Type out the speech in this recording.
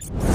you